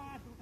Eduardo.